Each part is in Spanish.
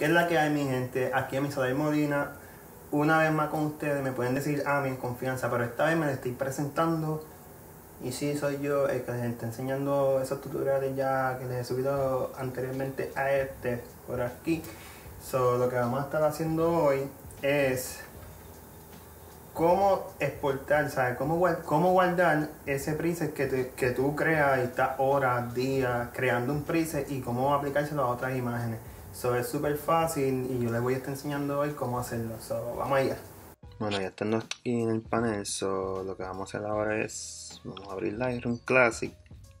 ¿Qué es la que hay, mi gente? Aquí en Misael Molina, una vez más con ustedes, me pueden decir a ah, mi confianza, pero esta vez me la estoy presentando. Y sí, soy yo el que les está enseñando esos tutoriales ya que les he subido anteriormente a este, por aquí. So, lo que vamos a estar haciendo hoy es cómo exportar, ¿sabes? Cómo, cómo guardar ese preset que, que tú creas y estás horas, días creando un preset y cómo aplicárselo a otras imágenes. Eso es súper fácil y yo les voy a estar enseñando hoy cómo hacerlo. So, vamos allá. Bueno, ya estando aquí en el panel, so, lo que vamos a hacer ahora es, vamos a abrir Lightroom Classic.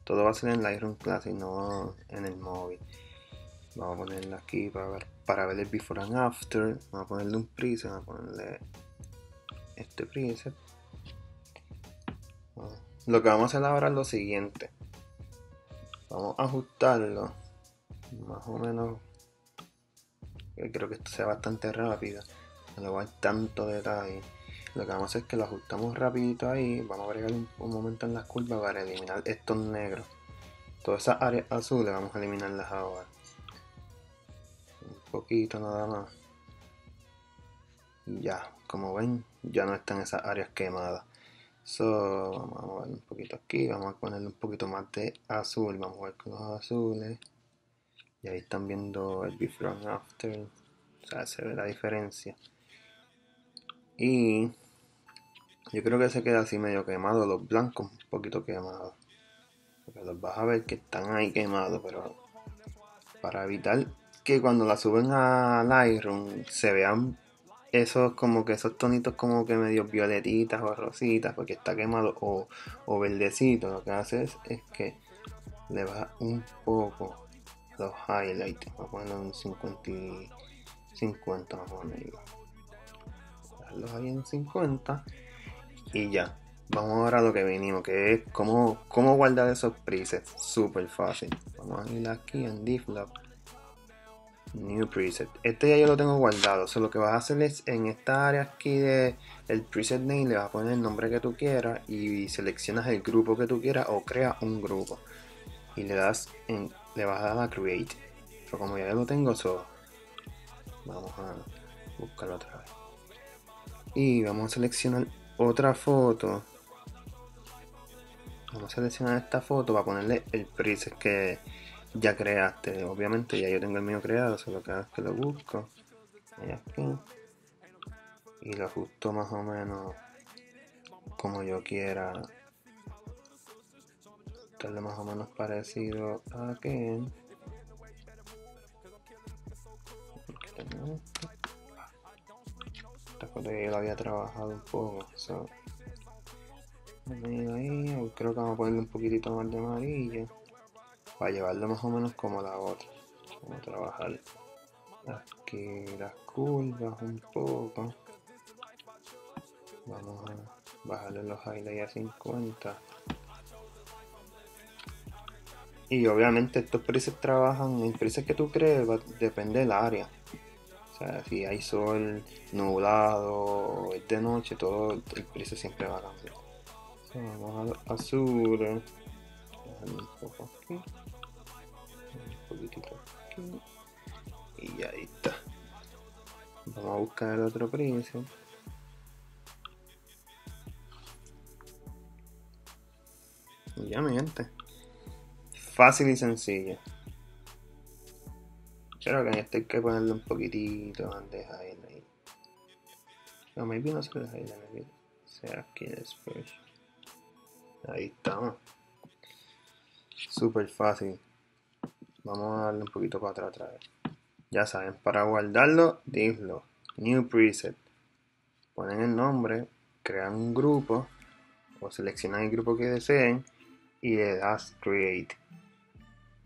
Todo va a ser en Lightroom Classic, no en el móvil. Vamos a ponerlo aquí para ver, para ver el before and after. Vamos a ponerle un preset, vamos a ponerle este preset. Lo que vamos a hacer ahora es lo siguiente. Vamos a ajustarlo más o menos. Creo que esto sea bastante rápido. No voy a tanto detalle. Lo que vamos a hacer es que lo ajustamos rapidito ahí. Vamos a agregar un, momento en las curvas para eliminar estos negros. Todas esas áreas azules vamos a eliminarlas ahora. Un poquito nada más. Ya, como ven, ya no están esas áreas quemadas. So, vamos a mover un poquito aquí, vamos a ponerle un poquito más de azul, vamos a ver con los azules. Y ahí están viendo el before and after, o sea, se ve la diferencia. Y yo creo que se queda así medio quemado, los blancos un poquito quemados. Porque los vas a ver que están ahí quemados, pero para evitar que cuando la suben a Lightroom se vean esos como que esos tonitos como que medio violetitas o rositas porque está quemado o, o verdecito lo que haces es que le baja un poco los highlights vamos a ponerlo en 50 y 50 vamos a ponerlo dejarlos ahí en 50 y ya vamos ahora a lo que venimos que es cómo, cómo guardar esos presets súper fácil vamos a ir aquí en DivLab New preset. Este ya yo lo tengo guardado. So, lo que vas a hacer es en esta área aquí de el preset name le vas a poner el nombre que tú quieras y seleccionas el grupo que tú quieras o crea un grupo. Y le das en, le vas a dar a create. Pero como ya lo tengo, so, vamos a buscarlo otra vez. Y vamos a seleccionar otra foto. Vamos a seleccionar esta foto para ponerle el preset que ya creaste. Obviamente ya yo tengo el mío creado, solo que que lo busco. Aquí. Y lo ajusto más o menos como yo quiera. Darle más o menos parecido a aquí. Esta foto yo lo había trabajado un poco. Ahí, creo que vamos a ponerle un poquitito más de amarillo para llevarlo más o menos como la otra. Vamos a trabajar aquí las curvas un poco. Vamos a bajarle los highlights a 50. Y obviamente estos presets trabajan, el preset que tú crees depende del área. O sea, si hay sol, nublado, es de noche, todo el preset siempre va a cambiar. vamos a azules. Un poco aquí poquitito aquí. Y ya ahí está. Vamos a buscar el otro precio. Y ya mi gente. Fácil y sencillo. Creo que en este hay que ponerle un poquitito más highlight. No, maybe no se le highlight, sea aquí después. Ahí estamos. Súper fácil. Vamos a darle un poquito para atrás otra vez. Ya saben, para guardarlo, dislo, New Preset. Ponen el nombre, crean un grupo o seleccionan el grupo que deseen y le das Create.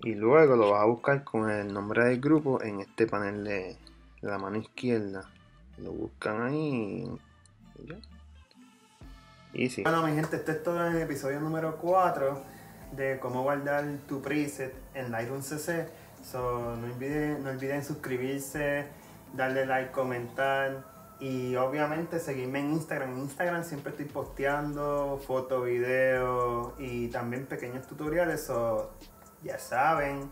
Y luego lo vas a buscar con el nombre del grupo en este panel de la mano izquierda. Lo buscan ahí y ya. Y sí. Bueno, mi gente, esto es todo el episodio número 4 de cómo guardar tu preset en Lightroom CC. So, no, olviden, no olviden suscribirse, darle like, comentar y obviamente seguirme en Instagram. En Instagram siempre estoy posteando fotos, videos y también pequeños tutoriales. So, ya saben,